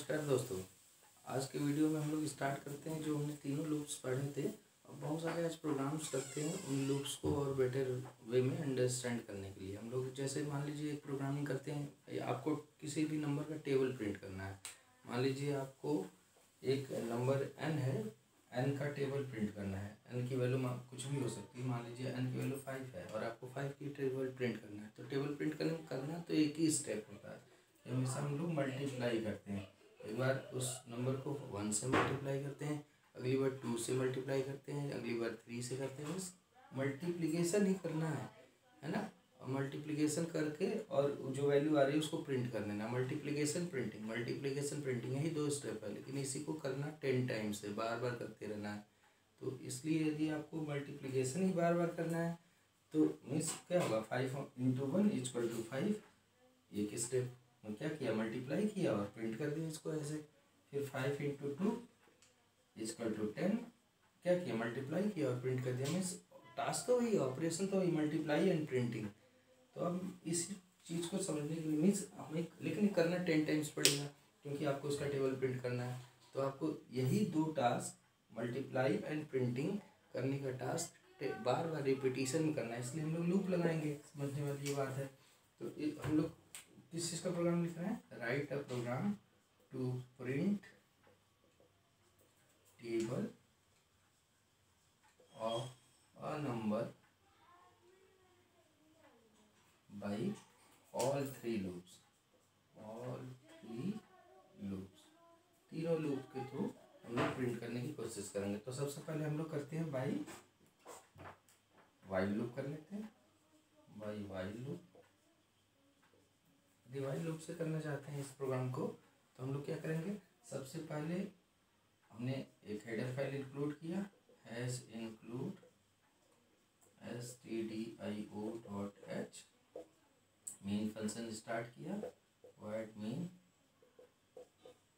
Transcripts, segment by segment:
नमस्कार दोस्तों। आज के वीडियो में हम लोग स्टार्ट करते हैं जो हमने तीनों लूप्स पढ़े थे। और बहुत सारे आज प्रोग्राम्स करते हैं उन लूप्स को और बेटर वे में अंडरस्टैंड करने के लिए। हम लोग जैसे मान लीजिए एक प्रोग्रामिंग करते हैं आपको किसी भी नंबर का टेबल प्रिंट करना है। मान लीजिए आपको एक नंबर एन है एन का टेबल प्रिंट करना है। एन की वैल्यू कुछ भी हो सकती है। मान लीजिए एन की वैल्यू फाइव है और आपको फाइव की टेबल प्रिंट करना है। तो टेबल प्रिंट करने करना तो एक ही स्टेप होता है। हमेशा हम लोग मल्टीप्लाई करते हैं। एक बार उस नंबर को वन से मल्टीप्लाई करते हैं, अगली बार टू से मल्टीप्लाई करते हैं, अगली बार थ्री से करते हैं, बस मल्टीप्लीकेशन ही करना है है ना? मल्टीप्लीकेशन करके और जो वैल्यू आ रही है उसको प्रिंट कर देना मल्टीप्लीकेशन प्रिंटिंग मल्टीप्लीकेशन प्रिंटिंग यही दो स्टेप है, लेकिन इसी को करना टेन टाइम्स है, बार बार करते रहना है। तो इसलिए यदि आपको मल्टीप्लीकेशन ही बार बार करना है तो मीन्स क्या होगा? Five into one is equal to five एक स्टेप क्या किया? मल्टीप्लाई किया और प्रिंट कर दिया इसको ऐसे। फिर five into two is equal to ten क्या किया? मल्टीप्लाई किया और प्रिंट कर दिया। मीन्स टास्क तो वही ऑपरेशन तो वही मल्टीप्लाई एंड प्रिंटिंग तो अब इसी चीज़ को समझने के लिए मीन्स हमें लेकिन करना टेन टाइम्स पड़ेगा, क्योंकि आपको उसका टेबल प्रिंट करना है। तो आपको यही दो टास्क मल्टीप्लाई एंड प्रिंटिंग करने का टास्क बार बार रिपीटिशन करना है। इसलिए हम लोग लूप लगाएँगे। समझने वाली ये बात है। तो हम लोग किस चीज़ का प्रोग्राम लिखना है? Write a program to print table of a number by all three loops all three loops तीनों लूप के थ्रू हम लोग प्रिंट करने की कोशिश करेंगे। तो सबसे पहले हम लोग करते हैं बाई वाइल लूप कर लेते हैं। By while loop divide loop से करना चाहते हैं इस प्रोग्राम को तो हम लोग क्या करेंगे? सबसे पहले हमने एक हेडर फ़ाइल इंक्लूड किया hash include S T D I O dot H main function start किया वाइट मेन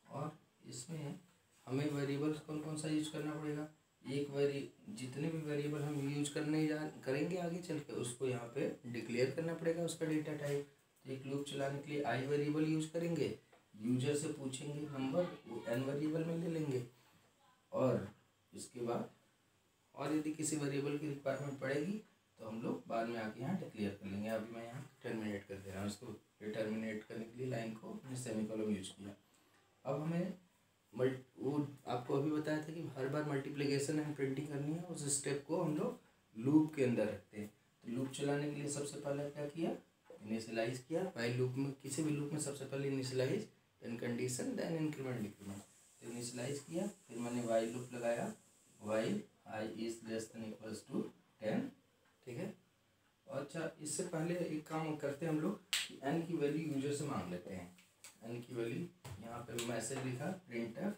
और इसमें हमें वेरिएबल्स कौन कौन सा यूज़ करना पड़ेगा? एक वेरी जितने भी वेरिएबल हम यूज़ करने जा, करेंगे आगे चल के, उसको यहाँ पे डिक्लेयर करना पड़ेगा उसका डेटा टाइप एक लूप चलाने के लिए आई वेरिएबल यूज़ करेंगे यूज़र से पूछेंगे नंबर वो एन वेरिएबल में ले लेंगे। और इसके बाद, और यदि किसी वेरिएबल की रिक्वायरमेंट पड़ेगी तो हम लोग बाद में आके यहाँ डिक्लेयर कर लेंगे। अभी मैं यहाँ टर्मिनेट कर दे रहा हूँ इसको। टर्मिनेट करने के लिए लाइन को मैंने सेमी कॉलम यूज़ किया। अब हमें मल्ट वो आपको अभी बताया था कि हर बार मल्टीप्लिकेशन एंड प्रिंटिंग करनी है, उस स्टेप को हम लोग लूप के अंदर रखते हैं। तो लूप चलाने के लिए सबसे पहले क्या किया? इनिशियलाइज किया वाइल लूप में, किसी भी लूप में सबसे पहले initialize then condition then increment decrement तो इनिशियलाइज किया, फिर मैंने वाइल लूप लगाया while I is less than equals to ten ठीक है? अच्छा इससे पहले एक काम करते हैं हम लोग कि एन की वैल्यू यूज़र से मांग लेते हैं। एन की वैल्यू यहाँ पे मैसेज लिखा print F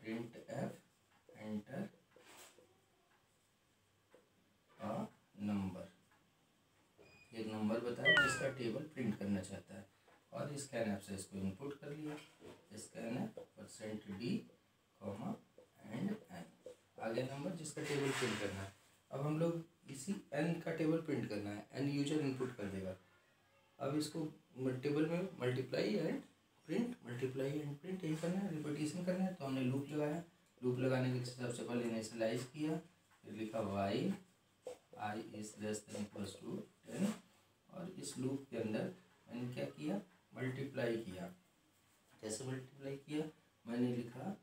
print F enter number एक नंबर बताया जिसका टेबल प्रिंट करना चाहता है। और स्कैन ऐप से इसको इनपुट कर लिया। Scan F percent D comma and N आगे नंबर जिसका टेबल प्रिंट करना है। अब हम लोग इसी एन का टेबल प्रिंट करना है। एन यूज़र इनपुट कर देगा। अब इसको टेबल में multiply and print multiply and print यही करना है। रिपीटेशन करना है। तो हमने लूप लगाया। लूप लगाने के सबसे पहले इनिशियलाइज किया। फिर लिखा while I is less than equals to ten और इस लूप के अंदर मैंने क्या किया? मल्टीप्लाई किया। कैसे मल्टीप्लाई किया? मैंने लिखा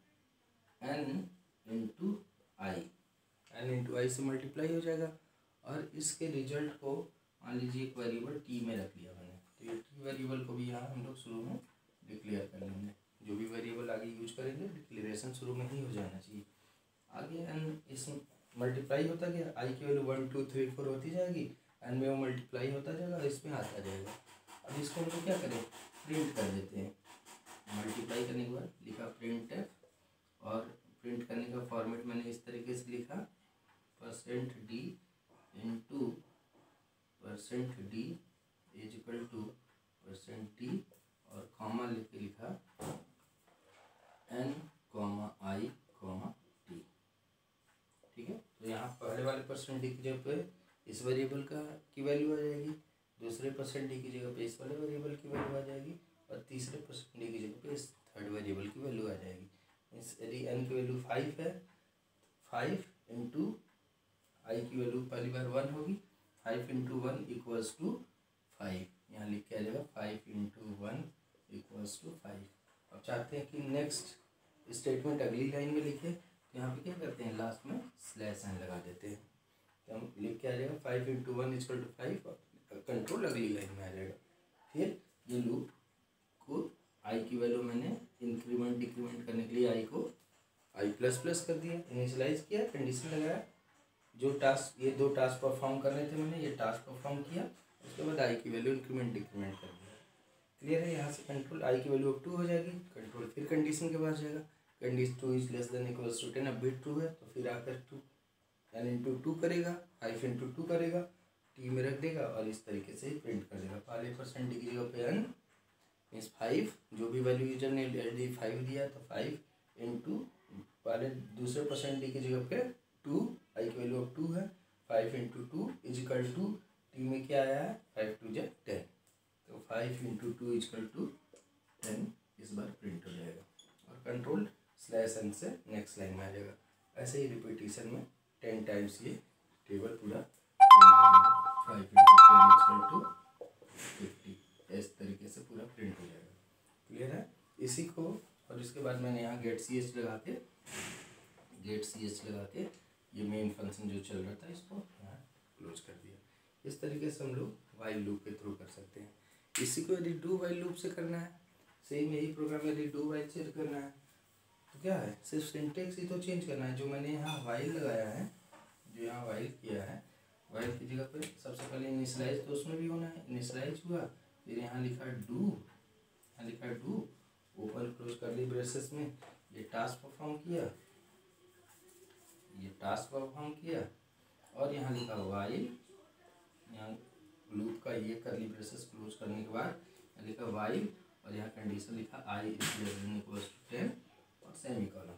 N into I N into I से मल्टीप्लाई हो जाएगा। और इसके रिज़ल्ट को मान लीजिए एक वेरिएबल टी में रख लिया मैंने। तो ये टी वेरिएबल को भी यहाँ हम लोग शुरू में डिक्लेयर कर लेंगे। जो भी वेरिएबल आगे यूज़ करेंगे डिक्लेरेशन शुरू में ही हो जाना चाहिए। आगे एन इस मल्टीप्लाई होता गया। आई की value one two three four होती जाएगी। एंड में वो मल्टीप्लाई होता जाएगा और इसमें आता जाएगा। अब इसको हम क्या करें? प्रिंट कर देते हैं। मल्टीप्लाई करने के बाद लिखा प्रिंट और प्रिंट करने का फॉर्मेट मैंने इस तरीके से लिखा। Percent D into percent D is equal to percent D और कॉमा लिख के लिखा N comma I comma T ठीक है? तो यहाँ पहले वाले परसेंट डी की जगह पे इस वेरिएबल का की वैल्यू आ जाएगी। दूसरे परसेंट डी की जगह पे इस वाले वेरिएबल की वैल्यू आ जाएगी और तीसरे परसेंट डी की जगह पे इस थर्ड वेरिएबल की वैल्यू आ जाएगी। मीन्स यदि एन की वैल्यू फाइव है फाइव इंटू आई की वैल्यू पहली बार वन होगी। Five into one equals to five यहाँ लिख के आ जाएगा five into one equals to five अब चाहते हैं कि नेक्स्ट स्टेटमेंट अगली लाइन में लिखे तो यहाँ पे क्या करते हैं लास्ट में स्लैश साइन लगा देते हैं। लिख के आ जाएगा? Five into one is equal to five control अगली लाइन में आ जाएगा। फिर ये लूप को आई की वैल्यू मैंने इंक्रीमेंट डिक्रीमेंट करने के लिए आई को आई प्लस प्लस कर दिया इनिशलाइज किया कंडीशन लगाया। जो टास्क ये दो टास्क परफॉर्म कर रहे थे मैंने, ये टास्क परफॉर्म किया, उसके बाद आई की वैल्यू इंक्रीमेंट डिक्रीमेंट कर दिया। क्लियर है? यहाँ से कंट्रोल आई की वैल्यू अब टू हो जाएगी कंट्रोल फिर कंडीशन के पास जाएगा। Condition two is less than equals to ten अब बिट टू है तो फिर आकर टू एन इंटू टू करेगा। फाइव इंटू टू करेगा टी में रख देगा और इस तरीके से प्रिंट कर देगा। पहले परसेंट जगह पे एन मीन्स फाइव जो भी वैल्यू यूज़र ने डी फाइव दिया तो फाइव इंटू पहले दूसरे परसेंट डी की जगह पे टू आई की वैल्यू अब टू है five into two is equal to T में क्या आया है? फाइव टू जै टेन तो five into two is equal to ten इस बार प्रिंट हो जाएगा और कंट्रोल स्लैश एन से नेक्स्ट लाइन में आ जाएगा। ऐसे ही रिपीटिशन में टेन टाइम्स ये टेबल पूरा। फाइव इंटू फिफ्टी इस तरीके से पूरा प्रिंट हो जाएगा। क्लियर है? इसी को, और इसके बाद मैंने यहाँ गेट सी एच लगा के गेट सी एच लगा के, ये मेन फ़ंक्शन जो चल रहा था, इसको यहाँ क्लोज कर दिया। इस तरीके से हम लोग वाइल लूप के थ्रू कर सकते हैं। इसी को यदि डू वाइल लूप से करना है सेम यही प्रोग्राम यदि डू वाइल से करना है तो क्या है? सिर्फ़ सिंटेक्स ही तो चेंज करना है, जो मैंने यहाँ वाइल लगाया है जो यहाँ वाइल किया है वाइल की जगह पर सबसे पहले इनिशलाइज तो उसमें भी होना है। इनिशलाइज हुआ, फिर यहाँ लिखा डू यहाँ लिखा डू ओपन क्लोज कर ली ब्रेसेस में। ये टास्क परफॉर्म किया, ये टास्क परफॉर्म किया, और यहाँ लिखा वाइल यहाँ लूप का ये कर ली ब्रेसेस क्लोज करने के बाद, यहाँ लिखा वाइल और यहाँ कंडीशन लिखा आई टू टेन और सेमी कॉलम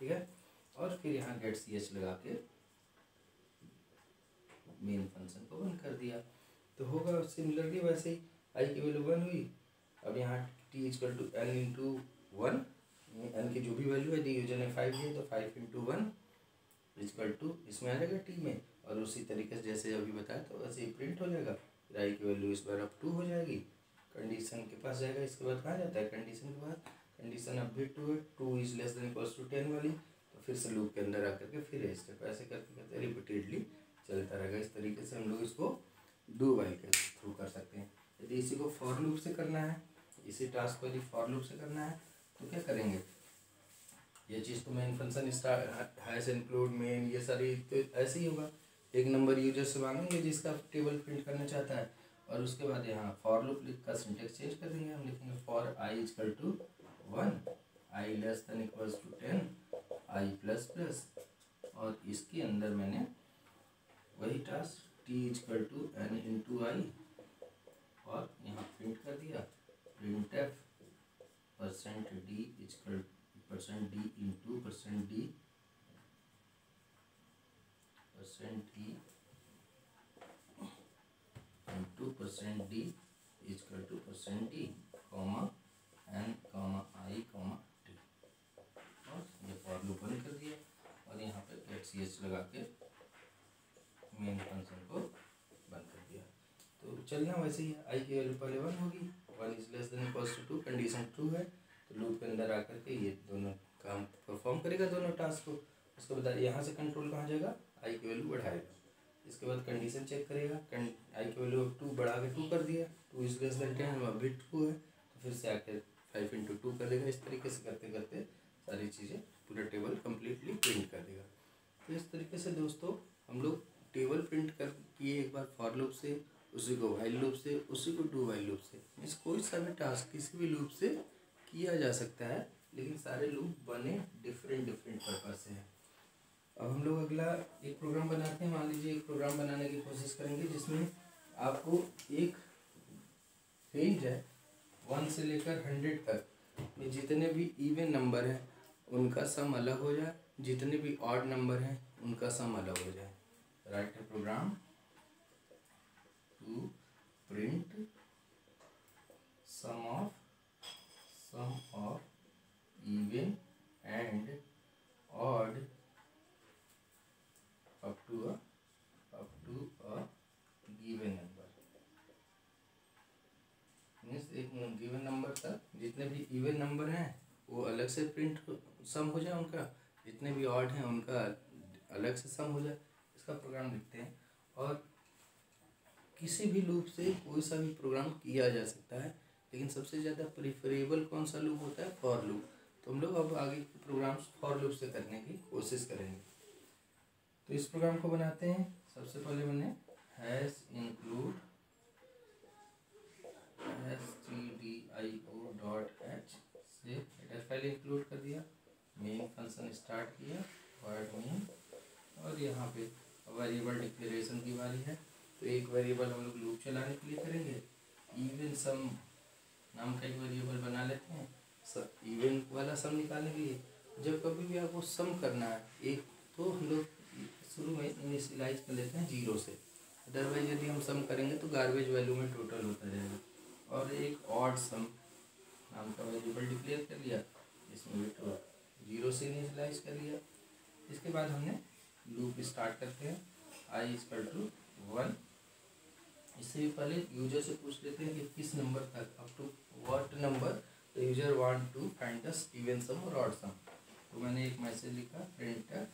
ठीक है? और फिर यहाँ गेट सी एच लगा के मेन फ़ंक्शन को बंद कर दिया। तो होगा सिमिलरली वैसे ही आई की वैल्यू वन हुई। अब यहाँ T is equal to N into one N की जो भी वैल्यू है डी यूज़र ने फाइव दिया तो five into one is equal to इसमें आ जाएगा टी में। और उसी तरीके से जैसे अभी बताया तो वैसे ही प्रिंट हो जाएगा। फिर आई की वैल्यू इस बार अब टू हो जाएगी। कंडीशन के पास जाएगा, इसके बाद कहाँ जाता है? कंडीशन के बाद कंडीशन अब भी टू है। Two is less than equals to ten वाली। तो फिर से लूप के अंदर आकर के फिर स्टेप ऐसे करते करते रिपीटेडली चलता रहेगा इस तरीके से हम लोग इसको डू वाई के थ्रू कर सकते हैं। यदि इसी को फॉर लूप से करना है, इसी टास्क को यदि फॉर लूप से करना है तो क्या करेंगे? ये चीज़ तो main function start hash include main ये सारी तो ऐसे ही होगा। एक नंबर यूज़र से मांगेंगे जिसका टेबल प्रिंट करना चाहता है, और उसके बाद यहाँ फॉर लूप लिख का सिंटेक्स चेंज कर देंगे। हम लिखेंगे for I is equal to one I less than equals to ten I plus plus और इसके अंदर मैंने वही task T is equal to N into I और यहाँ प्रिंट कर दिया। Print F percent D is equal percent D into percent D percent D into percent D is equal to percent D comma N comma I comma T और ये for loop बंद कर दिया और यहाँ पे एच सी एच लगा के मेन फ़ंक्शन को बंद कर दिया। तो चलना वैसे ही आई की वैल्यू पहले वन होगी one is less than equals to two condition two है। तो लूप के अंदर आकर के ये दोनों काम परफॉर्म करेगा दोनों टास्क को। उसके बाद यहाँ से कंट्रोल कहाँ जाएगा? आई की वैल्यू बढ़ाएगा। इसके बाद कंडीशन चेक करेगा। आई की वैल्यू टू बढ़ा के टू कर दिया। Two is less than ten अभी टू है। तो फिर से आकर फाइव इंटू टू कर देगा। इस तरीके से करते करते सारी चीज़ें पूरा टेबल कम्प्लीटली प्रिंट कर देगा। तो इस तरीके से दोस्तों हम लोग टेबल प्रिंट कर किए एक बार फॉर लूप से, उसी को वाइल लूप से, उसी को डू वाइल लूप से। मीन्स कोई सा भी टास्क किसी भी लूप से किया जा सकता है, लेकिन सारे लूप बने डिफरेंट डिफरेंट पर्पज से हैं। अब हम लोग अगला एक प्रोग्राम बनाते हैं। मान लीजिए एक प्रोग्राम बनाने की कोशिश करेंगे, जिसमें आपको एक रेंज है वन से लेकर हंड्रेड तक। में जितने भी इवन नंबर हैं, उनका सम अलग हो जाए, जितने भी ऑड नंबर हैं, उनका सम अलग हो जाए। write a program to print sum of sum of even and odd up to a up to a given number means एक given number तक जितने भी even number हैं वो अलग से print sum हो जाए उनका जितने भी odd हैं उनका अलग से sum हो जाए इसका प्रोग्राम लिखते हैं और किसी भी लूप से कोई सा भी प्रोग्राम किया जा सकता है, लेकिन सबसे ज़्यादा प्रिफरेबल कौन सा लूप होता है? फॉर लूप तो हम लोग अब आगे के प्रोग्राम्स फॉर लूप से करने की कोशिश करेंगे। तो इस प्रोग्राम को बनाते हैं। सबसे पहले मैंने hash include S T D I O dot H से हेडर फ़ाइल इंक्लूड कर दिया। मेन फ़ंक्शन स्टार्ट किया। वर्ड मेन और यहाँ पे वेरिएबल डिक्लेरेशन की बारी है तो एक वेरिएबल हम लोग लूप चलाने के लिए करेंगे। इवन सम नाम का एक वेरिएबल बना लेते हैं सब इवन वाला सम निकालने के लिए। जब कभी भी आपको सम करना है, एक तो हम लोग शुरू में इनिशियलाइज कर लेते हैं ज़ीरो से। अदरवाइज़ यदि हम सम करेंगे तो गार्बेज वैल्यू में टोटल होता जाएगा। और एक ऑड सम नाम का वेरिएबल डिक्लेयर कर लिया, इसमें भी ज़ीरो से इनिशियलाइज कर लिया। इसके बाद हमने लूप स्टार्ट करते हैं। आई इजकल टू वन इससे भी पहले यूज़र से पूछ लेते हैं कि किस नंबर तक up to what number the user want to find the even sum और ऑड सम तो मैंने एक मैसेज लिखा प्रिंटर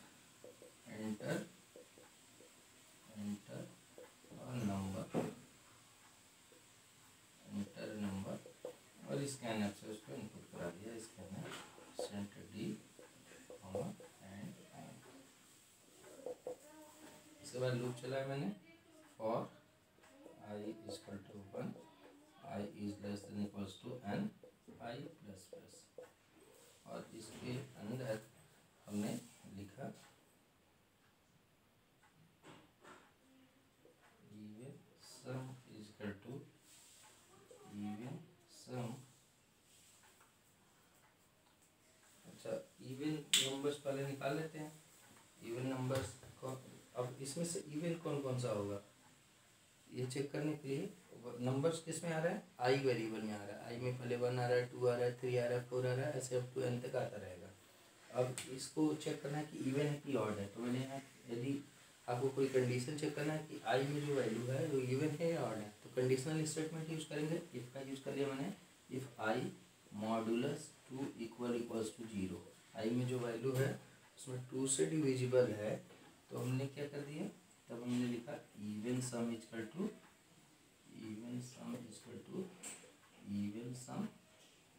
एंटर एंटर और नंबर एंटर नंबर और स्कैन ऐप से इनपुट करा दिया scan F percent D and बाद लूप चलाया मैंने। For I is equal to one I is less than equals to N I plus plus और इसके अंदर हमने लिखा sum is equal to, even sum अच्छा इवन नंबर्स पहले निकाल लेते हैं। इवन नंबर्स इसमें से इवन कौन कौन सा होगा? ये चेक करने के लिए नंबर्स किसमें आ रहा है? आई वेरिएबल में आ रहा है। आई में पहले वन आ रहा है टू आ रहा है थ्री आ रहा है फोर आ रहा है, ऐसे अप टू एन तक आता रहेगा। अब इसको चेक करना है कि इवन है कि ऑड है। तो मैंने यहाँ यदि आपको कोई कंडीशन चेक करना है कि आई में जो वैल्यू है, वो इवन है या ऑड है? तो कंडीशनल स्टेटमेंट यूज़ करेंगे। इफ़ का यूज़ कर लिया मैंने if I modulus two equal equals to zero I में जो वैल्यू है, उसमें टू से डिविजिबल है तो हमने क्या कर दिया? तब हमने लिखा even sum is equal to even sum is equal to even sum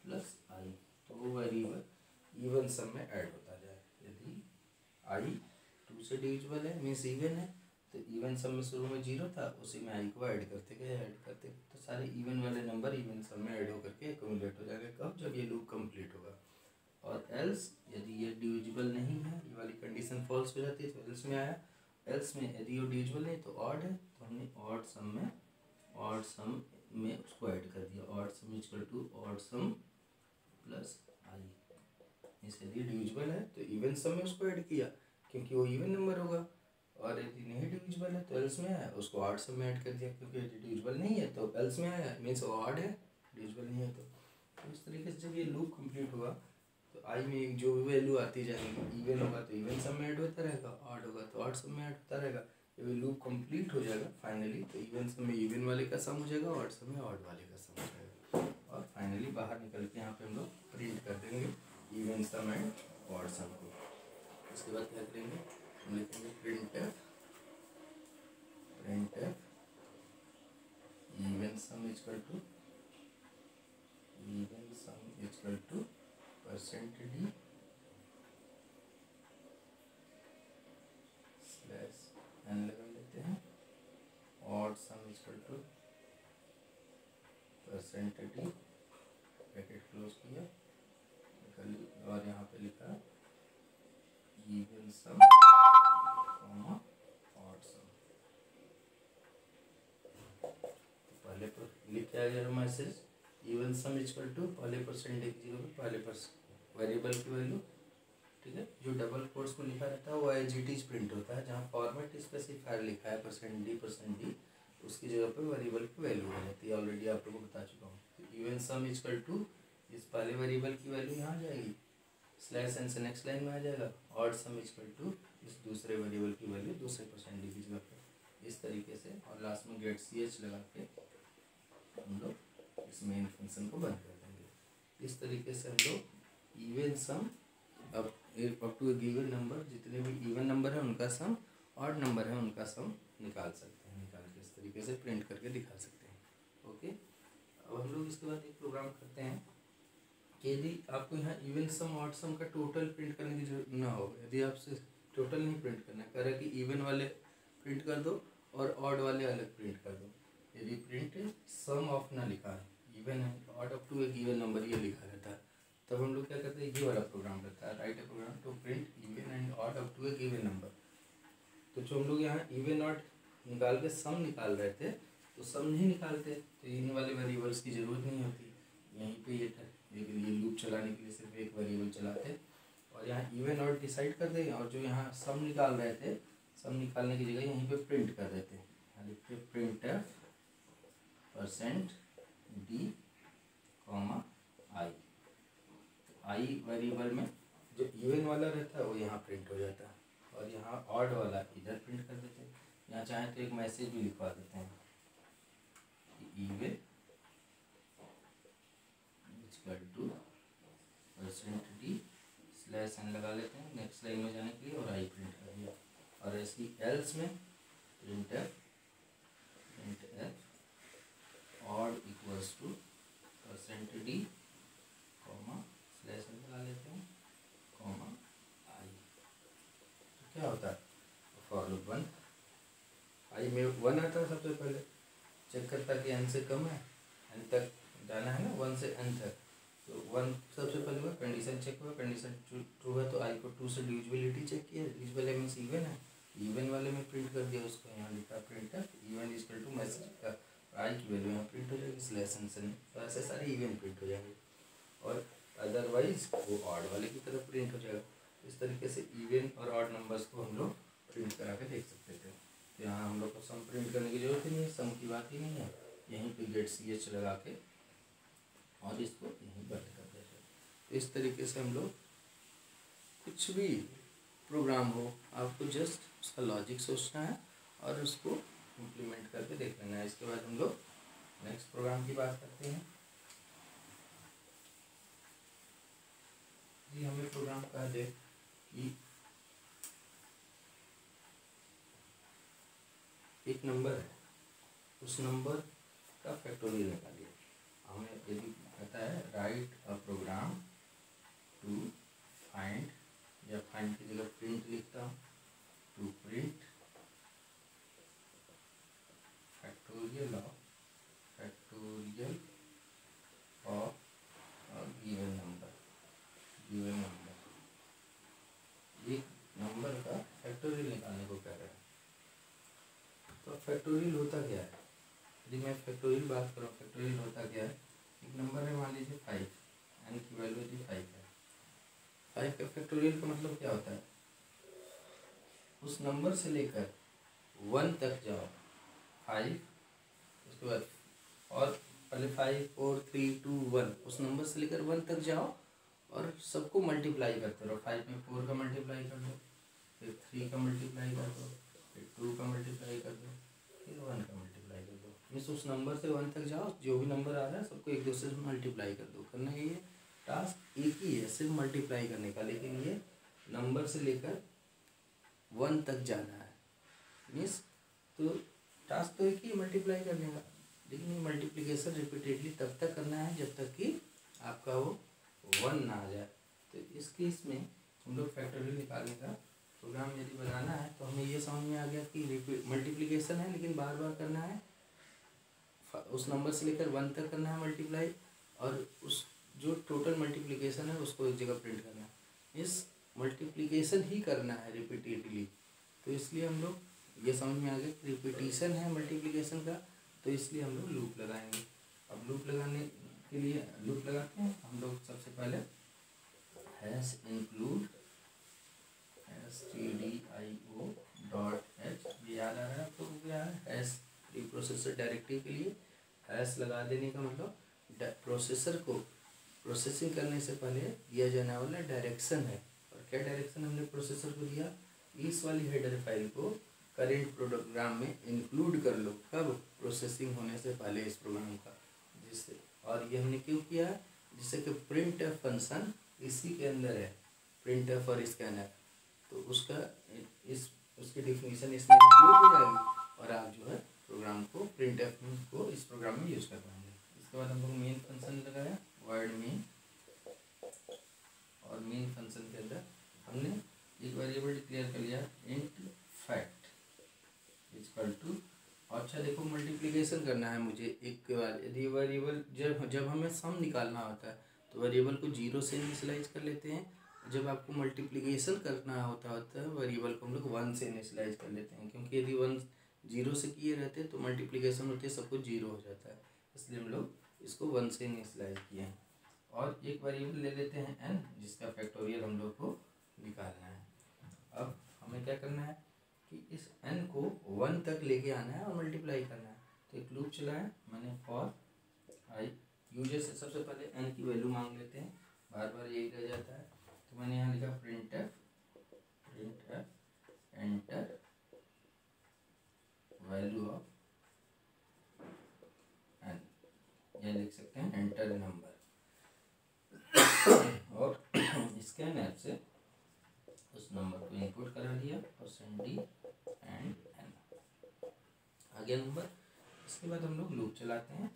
plus I तो वो वेरिएबल इवन सम में ऐड होता जाए। यदि आई टू से डिविजिबल है मीन्स इवन है तो इवन सम में शुरू में ज़ीरो था, उसी में आई को ऐड करते गए ऐड करते तो सारे इवन वाले नंबर इवन सम में ऐड होकर के एकोमुलेट हो जाएगा। कब? जब ये लूप कंप्लीट होगा। और एल्स यदि ये डिविजिबल नहीं है ये वाली कंडीशन फॉल्स हो जाती है तो एल्स में आया। एल्स में यदि वो डिविजिबल नहीं तो ऑड है तो हमने ऑड सम में ऑड सम में उसको ऐड कर दिया। Odd sum is equal to odd sum plus I इस यदि डिविजिबल है तो इवन सम में उसको ऐड किया क्योंकि वो इवन नंबर होगा। और यदि नहीं डिविजिबल है तो एल्स में आया उसको ऑड सम में ऐड कर दिया क्योंकि यदि डिविजिबल नहीं है तो एल्स में आया मीन्स वो ऑड है डिविजिबल नहीं है तो, तो इस तरीके से जब ये लूप कंप्लीट हुआ आई में जो भी वैल्यू आती जाएगी इवन होगा तो इवन सम में ऐड होता रहेगा ऑड होगा तो ऑड सम में ऐड होता रहेगा। ये लूप कंप्लीट हो जाएगा फाइनली तो इवन सम में इवन वाले का सम हो जाएगा ऑड सम में ऑड वाले का सम हो जाएगा। और फाइनली बाहर निकल के यहाँ पे हम लोग प्रिंट कर देंगे even sum and odd sum को। उसके बाद क्या करेंगे? हम लिखेंगे print F print F even sum is equal to even sum is equal to percent D slash N लगा लेते हैं odd sum is equal to percent D bracket close किया। और यहाँ पे लिखा। Comma, odd तो लिख के आ गया message even sum equal to पहले परसेंटेज ज़ीरो, पहले पर वेरिएबल की वैल्यू ठीक है? जो डबल कोट्स को लिखा रहता है, वो एज इट इज़ प्रिंट होता है, जहाँ फॉर्मेट स्पेसिफायर लिखा है परसेंट डी परसेंट डी उसकी जगह पर वेरिएबल की वैल्यू आ जाती है। ऑलरेडी आप लोगों को बता चुका हूँ। तो इवन सम इक्वल टू इस पहले वेरिएबल की वैल्यू यहाँ आ जाएगी। स्लैश एन से नेक्स्ट लाइन में आ जाएगा। ऑड सम इक्वल टू इस दूसरे वेरिएबल की वैल्यू दूसरे परसेंट डी की जगह पर इस तरीके से, और लास्ट में गेट सी एच लगा के, हम लोग इस मेन फ़ंक्शन को बंद कर देंगे। इस तरीके से हम लोग इवन सम अब अप टू गिवन नंबर जितने भी इवन नंबर है उनका सम ऑड नंबर है उनका सम निकाल सकते हैं, निकाल के इस तरीके से प्रिंट करके दिखा सकते हैं। ओके अब हम लोग इसके बाद एक प्रोग्राम करते हैं कि यदि आपको यहाँ इवन सम ऑड सम का टोटल प्रिंट करने की ज़रूरत ना हो, यदि आपसे टोटल नहीं प्रिंट करना कह रहा है कि इवन वाले प्रिंट कर दो और ऑड वाले अलग प्रिंट कर दो। यदि प्रिंट सम ऑफ़ ना लिखा है इवन है odd up to a given number ये लिखा रहता है। तब हम लोग क्या करते हैं, ये वाला प्रोग्राम रहता है write program to print even and odd up to a number तो जो हम लोग यहाँ इवन ऑड निकाल के सम निकाल रहे थे तो सम नहीं निकालते तो इन वाले वेरिएबल्स की ज़रूरत नहीं होती। यहीं पे ये था लेकिन ये लूप चलाने के लिए सिर्फ़ एक वेरिएबल चलाते और यहाँ इवन ऑड डिसाइड कर दें और जो यहाँ सम निकाल रहे थे सम निकालने की जगह यहीं पे प्रिंट कर देते यहाँ लिखते print percent d comma i i variable में। जो इवन वाला रहता है, वो यहाँ प्रिंट हो जाता है। और यहाँ ऑड वाला इधर प्रिंट कर देते हैं। यहाँ चाहें तो एक मैसेज भी लिखवा देते हैं। Even to percent d slash n लगा लेते हैं नेक्स्ट लाइन में जाने के लिए और आई प्रिंट कर दिया। और ऐसी एल्स में print f print f odd equals to percent d comma slash n लगा लेते हैं कॉमा आई तो क्या होता है फॉर लूप वन आई में वन आता है सबसे पहले। चेक करता कि एन से कम है एन तक जाना है ना, वन से एन तक। तो वन सबसे पहले हुआ कंडीशन चेक हुआ कंडीशन ट्रू है तो आई को टू से डिविजिबिलिटी चेक किया डिविजिबल मीन्स इवन है। इवन वाले में प्रिंट कर दिया उसको, यहाँ लिखा print even equal to message का आई की वैल्यू यहाँ प्रिंट हो जाएगी स्लेसन से तो ऐसे सारे इवन प्रिंट हो जाएँगे। और अदरवाइज़ वो ऑड वाले की तरफ़ प्रिंट हो जाएगा। इस तरीके से इवन और ऑड नंबर्स को हम लोग प्रिंट करा के देख सकते थे। यहाँ हम लोग को सम प्रिंट करने की ज़रूरत ही नहीं है, सम की बात ही नहीं है। यहीं पे गेट सी एच लगा के और इसको यहीं बंद कर देते तो इस तरीके से हम लोग कुछ भी प्रोग्राम हो, आपको जस्ट उसका लॉजिक सोचना है और उसको इम्प्लीमेंट करके देख लेना है। इसके बाद हम लोग नेक्स्ट प्रोग्राम की बात करते हैं। जी, हमें प्रोग्राम कहा दे कि एक नंबर है। उस नंबर का फैक्टोरियल निकालिए हमें यदि कहता है write a program to find या फाइंड की जगह प्रिंट लिखता हूँ। To print factorial of factorial of given number given number एक नंबर का फैक्टोरियल निकालने फैक्टोरियल होता क्या है? यदि मैं फैक्टोरियल बात करूँ फैक्टोरियल होता क्या है? एक नंबर है, मान लीजिए फाइव एन की वैल्यू यदि फाइव है। फाइव का फैक्टोरियल का मतलब क्या होता है? उस नंबर से लेकर वन तक जाओ। फाइव उसके बाद और पहले five four three two one उस नंबर से लेकर वन तक जाओ और सबको मल्टीप्लाई करते रहो। फाइव में फोर का मल्टीप्लाई कर दो, फिर थ्री का मल्टीप्लाई कर दो, फिर टू का मल्टीप्लाई कर दो। फिर वन का मल्टीप्लाई कर दो। मीन्स उस नंबर से वन तक जाओ, जो भी नंबर आ रहा है, सबको एक दूसरे से मल्टीप्लाई कर दो। करना ये टास्क एक ही है, सिर्फ़ मल्टीप्लाई करने का। लेकिन ये नंबर से लेकर वन तक जाना है। मीन्स तो टास्क तो एक ही मल्टीप्लाई करने का लेकिन ये मल्टीप्लिकेशन रिपीटेडली तब तक करना है, जब तक कि आपका वो वन ना आ जाए। तो इस केस में हम लोग फैक्टोरियल निकालने का प्रोग्राम यदि बनाना है तो हमें ये समझ में आ गया कि मल्टीप्लिकेशन है, लेकिन बार बार करना है। उस नंबर से लेकर वन तक करना है मल्टीप्लाई और उस जो टोटल मल्टीप्लिकेशन है, उसको एक जगह प्रिंट करना है। इस मल्टीप्लिकेशन ही करना है रिपीटेडली तो इसलिए हम लोग, ये समझ में आ गया रिपीटिशन है मल्टीप्लिकेशन का तो इसलिए हम लोग लूप लगाएँगे। अब लूप लगाने के लिए लूप लगाते हैं। हम लोग सबसे पहले hash include s t d i o dot h ये याद आ रहा है आपको क्या है? हैश प्रोसेसर डायरेक्टिव के लिए हैश लगा देने का मतलब प्रोसेसर को प्रोसेसिंग करने से पहले दिया जाने वाला डायरेक्शन है। और क्या डायरेक्शन हमने प्रोसेसर को दिया? इस वाली हेडर फ़ाइल को करेंट प्रोग्राम में इंक्लूड कर लो। कब? प्रोसेसिंग होने से पहले इस प्रोग्राम का। जिससे, और ये हमने क्यों किया? जिससे कि प्रिंट फ़ंक्शन इसी के अंदर है। प्रिंट और स्कैनर तो उसका इस, उसकी डिफिनीशन इसमें इंक्लूड हो जाएगी और आप जो है प्रोग्राम को प्रिंट एफ़ को इस प्रोग्राम में यूज़ कर पाएँगे। इसके बाद हम लोग मेन फ़ंक्शन लगाया वर्ड मेन और मेन फ़ंक्शन के अंदर हमने एक वेरिएबल डिक्लेयर कर लिया इंट फैक्ट इजकल टू अच्छा देखो मल्टीप्लिकेशन करना है मुझे एक के बाद। यदि वेरिएबल जब जब हमें सम निकालना होता है तो वेरिएबल को ज़ीरो से इनिशलाइज कर लेते हैं। जब आपको मल्टीप्लिकेशन करना होता होता है वेरिएबल को हम लोग वन से इनिशलाइज कर लेते हैं। क्योंकि यदि वन ज़ीरो से किए रहते तो मल्टीप्लिकेशन होते सब कुछ ज़ीरो हो जाता है। इसलिए हम लोग इसको वन से इनिशलाइज किए हैं। और एक वेरिएबल ले लेते हैं एन जिसका फैक्टोरियल हम लोग को निकालना है। अब हमें क्या करना है कि इस एन को वन तक लेके आना है और मल्टीप्लाई करना है। तो एक लूप चला है मैंने फॉर आई यूज़र से सबसे पहले एन की वैल्यू मांग लेते हैं। बार बार यही रह जाता है। तो मैंने यहाँ लिखा print f print f enter value of n यह लिख सकते हैं एंटर नंबर और स्कैन ऐप से उस नंबर को इनपुट करा दिया और सेंड डी एंड एन आ नंबर इसके बाद हम लोग लूप चलाते हैं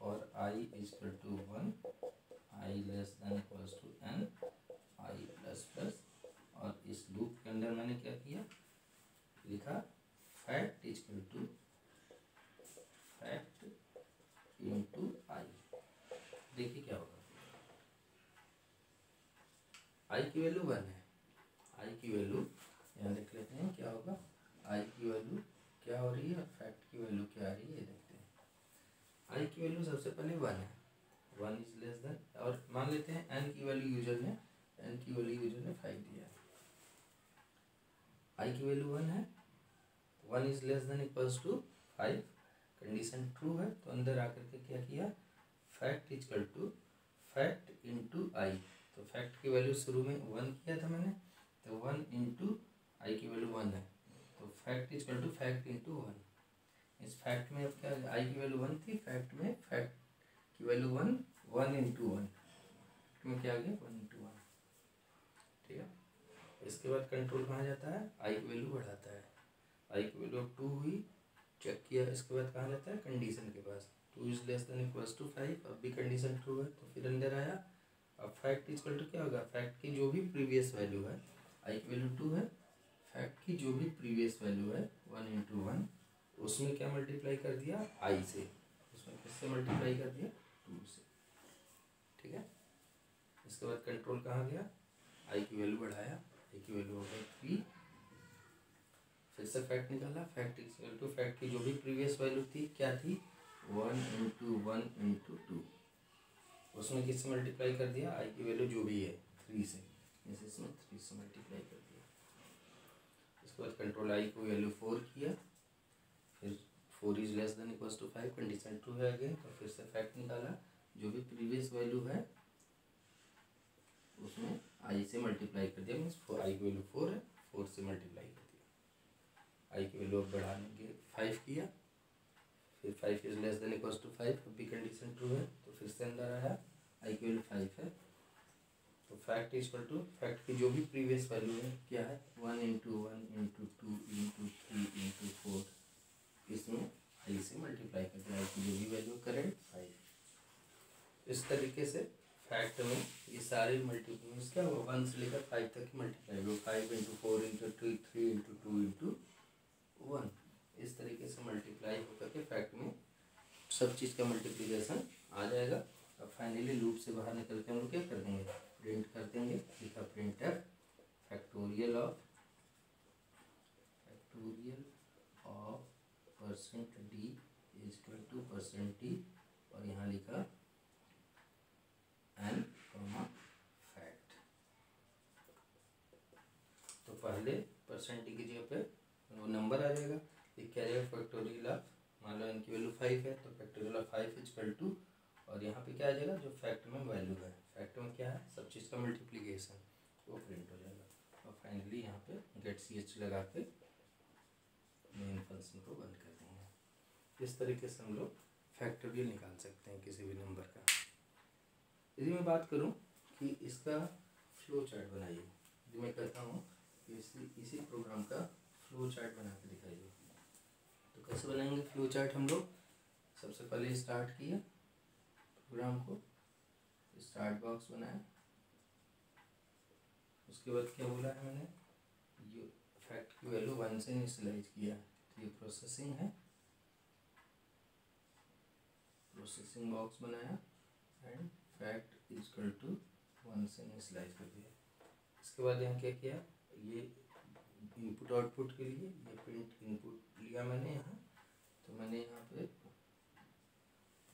और i is to one i less than equals to n i plus plus और इस लूप के अंदर मैंने क्या किया? लिखा fact is to fact into i देखिए क्या होगा। आई की वैल्यू वन है। आई की वैल्यू यहाँ देख लेते हैं, क्या होगा? आई की वैल्यू क्या हो रही है? फैक्ट की वैल्यू क्या आ रही है? ये देखते हैं। आई की वैल्यू सबसे पहले वन है। वन इज़ लेस देन और मान लेते हैं एन की वैल्यू यूज़र ने एन की वैल्यू यूज़र ने फाइव दिया है। आई की वैल्यू वन है one is less than equals to five condition true है तो अंदर आकर के क्या किया? Fact equal to fact into i तो फैक्ट की वैल्यू शुरू में वन किया था मैंने तो वन इंटू आई की वैल्यू वन है. तो fact equal to fact into one इस फैक्ट में अब क्या आई की वैल्यू वन थी फैक्ट में फैक्ट की value one one into one में क्या आ गया? वन इंटू इसके बाद कंट्रोल कहाँ जाता है? आई की वैल्यू बढ़ाता है। आई की वैल्यू टू हुई चेक किया, इसके बाद कहाँ जाता है? कंडीशन के पास। Two is less than equals to five अब भी कंडीशन ट्रू है तो फिर अंदर आया। अब फैक्ट इजकल टू क्या होगा? फैक्ट की जो भी प्रीवियस वैल्यू है आई की वैल्यू टू है। फैक्ट की जो भी प्रीवियस वैल्यू है वन इंटू वन उसमें क्या मल्टीप्लाई कर दिया? आई से। उसमें किससे मल्टीप्लाई कर दिया? टू से। ठीक है? इसके बाद कंट्रोल कहाँ गया? आई की वैल्यू बढ़ाया। आई की वैल्यू हो गई थ्री फिर से फैक्ट निकाला फैक्ट इक्वल टू फैक्ट की जो भी प्रीवियस वैल्यू थी, क्या थी? One into one into two उसमें किससे मल्टीप्लाई कर दिया? आई की वैल्यू जो भी है थ्री से. जैसे इसमें थ्री से मल्टीप्लाई कर दिया। इसके बाद कंट्रोल आई को वैल्यू फोर किया। फिर four is less than equals to five condition true है अगेन तो फिर से फैक्ट निकाला। जो भी प्रीवियस वैल्यू है, उसमें आई से मल्टीप्लाई कर दिया मीन्स फोर आई की वैल्यू फोर है फोर से मल्टीप्लाई कर दिया। आई की वैल्यू अब बढ़ाने के फाइव किया, फिर five is less than equals to five अभी कंडीशन ट्रू है तो फिर से अंदर आया आई की वैल्यू फाइव है। तो fact is equal to fact की जो भी प्रीवियस वैल्यू है, क्या है? One into one into two into three into four इसमें आई से मल्टीप्लाई कर दिया आई की जो भी वैल्यू करेंट फाइव इस तरीके से फैक्ट में ये सारे मल्टीप्लीस क्या हुआ वन से लेकर फाइव तक की मल्टीप्लाई हुआ five into four into three three into two into one इस तरीके से मल्टीप्लाई होकर के फैक्ट में सब चीज़ का मल्टीप्लिकेशन आ जाएगा। अब फाइनली लूप से बाहर निकल के हम लोग क्या कर देंगे? प्रिंट कर देंगे। लिखा printf factorial of factorial of percent d is equal to percent t और यहाँ लिखा एन कॉमा फैक्ट तो पहले परसेंट डी की जगह पे वो नंबर आ जाएगा। ये क्या जाएगा फैक्टोरियल ऑफ़ मान लो इनकी वैल्यू फाइव है तो factorial of five equal to और यहाँ पे क्या आ जाएगा, जो फैक्ट में वैल्यू है। फैक्ट में क्या है, सब चीज़ का मल्टीप्लीकेशन वो प्रिंट हो जाएगा। और फाइनली यहाँ पे गेट सी एच लगा के मेन फ़ंक्शन को बंद कर देंगे। इस तरीके से हम लोग फैक्टोरियल निकाल सकते हैं किसी भी नंबर का। यदि मैं बात करूँ कि इसका फ्लो चार्ट बनाइए। यदि मैं कहता हूँ इसी इसी प्रोग्राम का फ्लो चार्ट बना के दिखाइए तो कैसे बनाएँगे? फ्लो चार्ट हम लोग सबसे पहले स्टार्ट किया प्रोग्राम को स्टार्ट बॉक्स बनाया। उसके बाद क्या बोला है मैंने? ये फैक्ट की वैल्यू वन से इनिशलाइज किया। तो ये प्रोसेसिंग है। प्रोसेसिंग बॉक्स बनाया and fact equal to one से इनिशलाइज कर दिया। इसके बाद यहाँ क्या किया? ये इनपुट आउटपुट के लिए ये प्रिंट इनपुट लिया मैंने यहाँ। तो मैंने यहाँ पे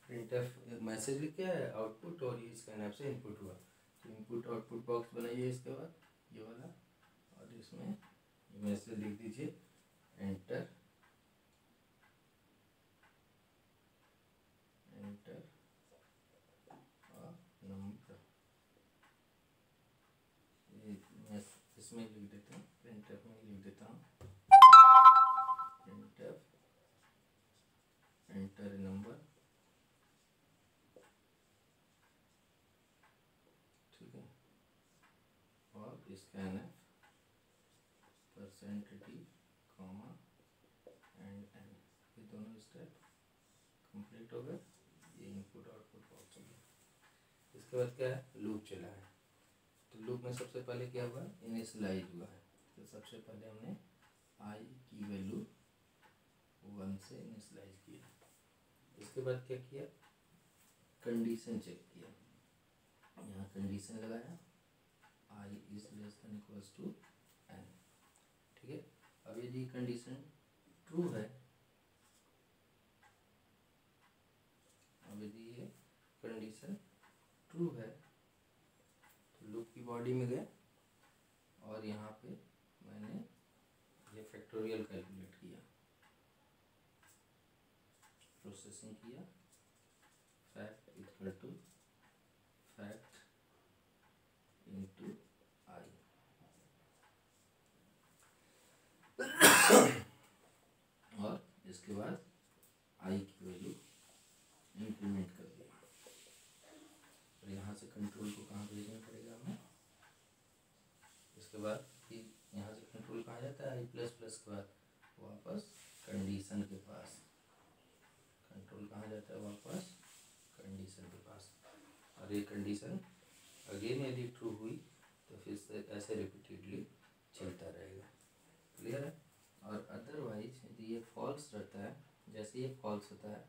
प्रिंट एफ़ मैसेज लिखा है आउटपुट और ये स्कैन ऐप से इनपुट हुआ। तो इनपुट आउटपुट बॉक्स बनाइए इसके बाद, ये वाला। और इसमें मैसेज लिख दीजिए एंटर एंटर नंबर ये मैं इसमें लिख देता हूँ प्रिंटर में लिख देता हूँ प्रिंटर एंटर नंबर ठीक है और स्कैन है percent d comma and n ये दोनों स्टेप कंप्लीट हो गए ये इनपुट आउटपुट गया इसके बाद क्या है? लूप चला है। तो लूप में सबसे पहले क्या हुआ? इनिशलाइज हुआ है। तो सबसे पहले हमने आई की वैल्यू वन से इनिशलाइज किया। इसके बाद क्या किया? कंडीशन चेक किया। यहाँ कंडीशन लगाया। I is less than equals to n ठीक है? अब यदि कंडीशन ट्रू है यदि ये कंडीशन ट्रू है। तो लूप की बॉडी में गए और यहाँ पे मैंने ये फैक्टोरियल कैलकुलेट किया। प्रोसेसिंग किया fact equal to fact into i और इसके बाद आई की वैल्यू इंक्रीमेंट कर दिया और यहाँ से कंट्रोल को कहाँ भेजना पड़ेगा हमें इसके बाद फिर यहाँ से कंट्रोल कहाँ जाता है आई प्लस प्लस के वापस कंडीशन के पास। कंट्रोल कहाँ जाता है? वापस कंडीशन के पास। और ये कंडीशन अगेन यदि ट्रू हुई तो फिर से ऐसे रिपीटेडली चलता रहेगा। क्लियर है? और अदरवाइज़ यदि ये फॉल्स रहता है, जैसे ये फॉल्स होता है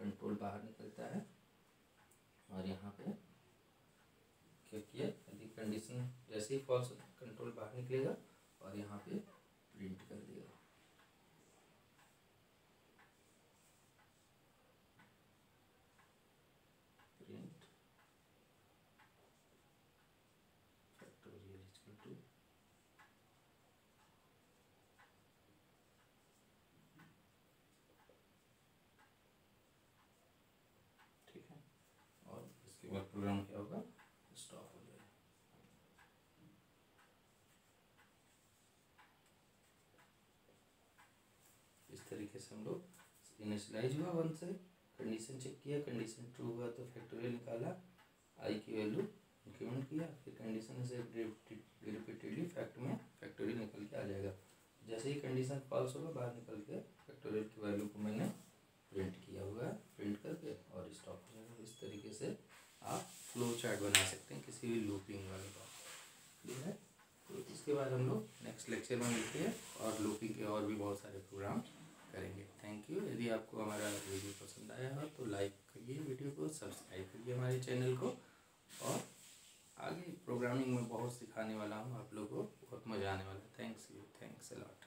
कंट्रोल बाहर निकलता है, और यहाँ पे क्या किया? यदि कंडीशन जैसे ही फॉल्स होता है कंट्रोल बाहर निकलेगा, और यहाँ पे प्रिंट कर देगा प्रिंट फैक्टोरियल इक्वल टू ठीक है और इसके बाद प्रोग्राम क्या होगा स्टॉप हो जाएगा तरीके से हम लोग इनिशलाइज हुआ वन से कंडीशन चेक किया कंडीशन ट्रू हुआ तो फैक्टोरियल निकाला आई की वैल्यू इंक्रीमेंट किया, फिर कंडीशन से रिपीटेडली फैक्ट में फैक्टोरियल निकल के आ जाएगा। जैसे ही कंडीशन फॉल्स होगा, बाहर निकल के फैक्टोरियल की वैल्यू को मैंने प्रिंट किया हुआ है प्रिंट करके और स्टॉप हो जाएगा। इस तरीके से आप फ्लो चार्ट बना सकते हैं किसी भी लूपिंग वाले का। क्लियर है? तो इसके बाद हम लोग नेक्स्ट लेक्चर में मिलते हैं और लूपिंग के और भी बहुत सारे प्रोग्राम करेंगे। थैंक यू यदि आपको हमारा वीडियो पसंद आया हो तो लाइक करिए वीडियो को सब्सक्राइब करिए हमारे चैनल को और आगे प्रोग्रामिंग में बहुत सिखाने वाला हूँ आप लोगों को, बहुत मज़ा आने वाला है। Thanks you thanks a lot